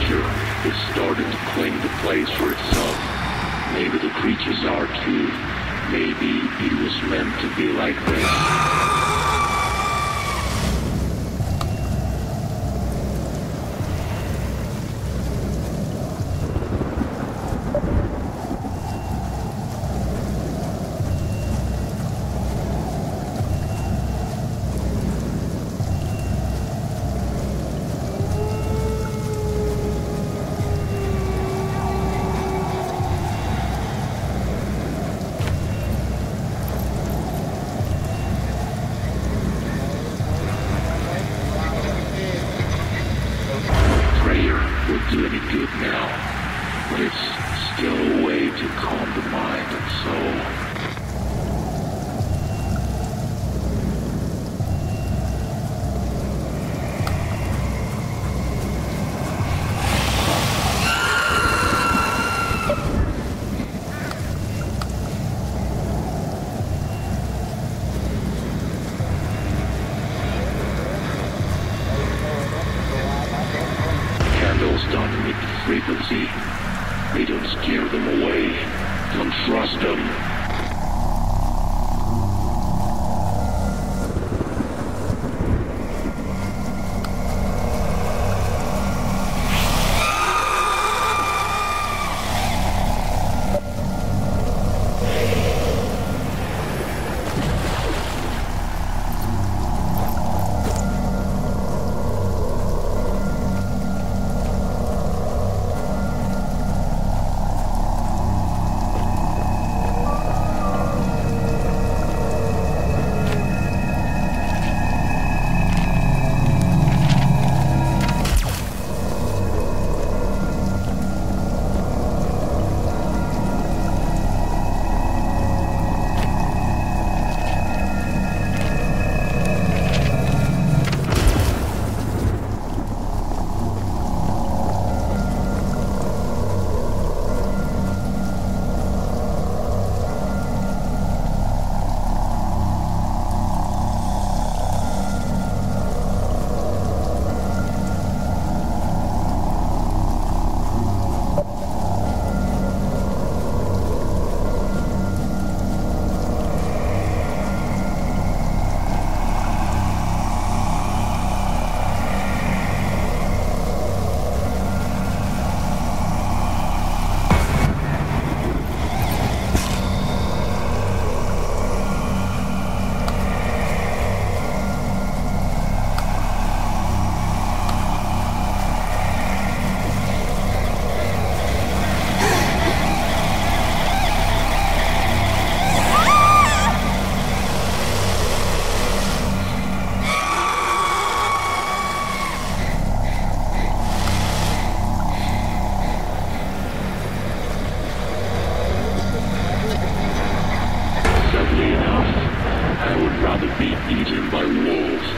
creature is starting to claim the place for itself. Maybe the creatures are too. Maybe he was meant to be like this.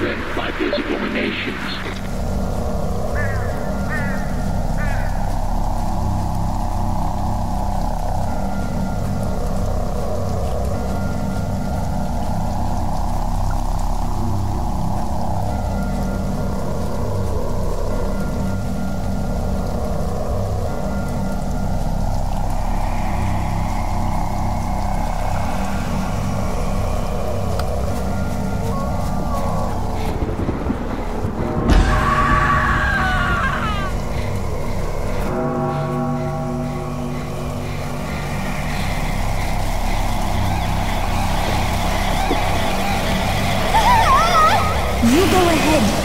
strength by physical emanations. You go ahead.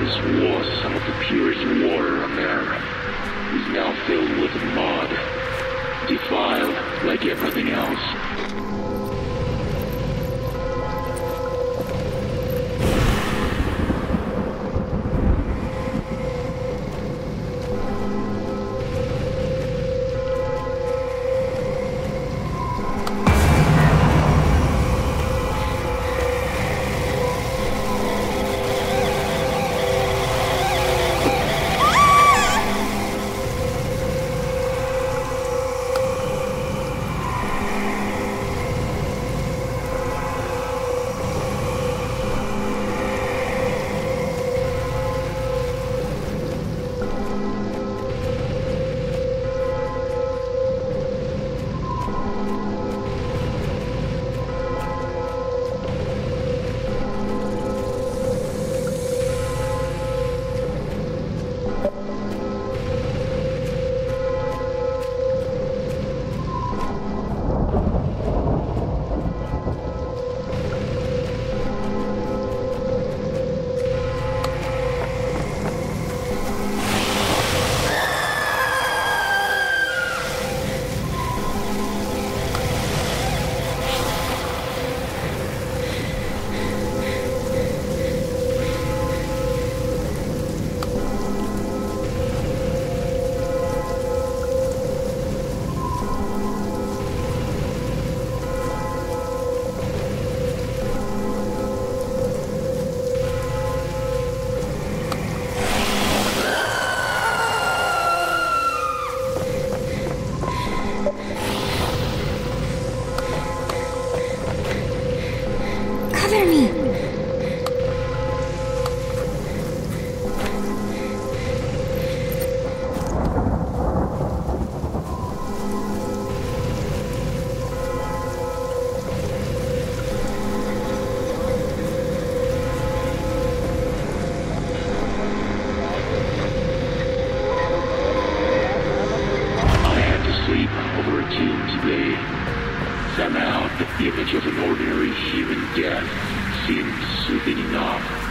once was some of the purest water on Earth is now filled with mud, defiled like everything else. Somehow, the image of an ordinary human death seemed soothing enough.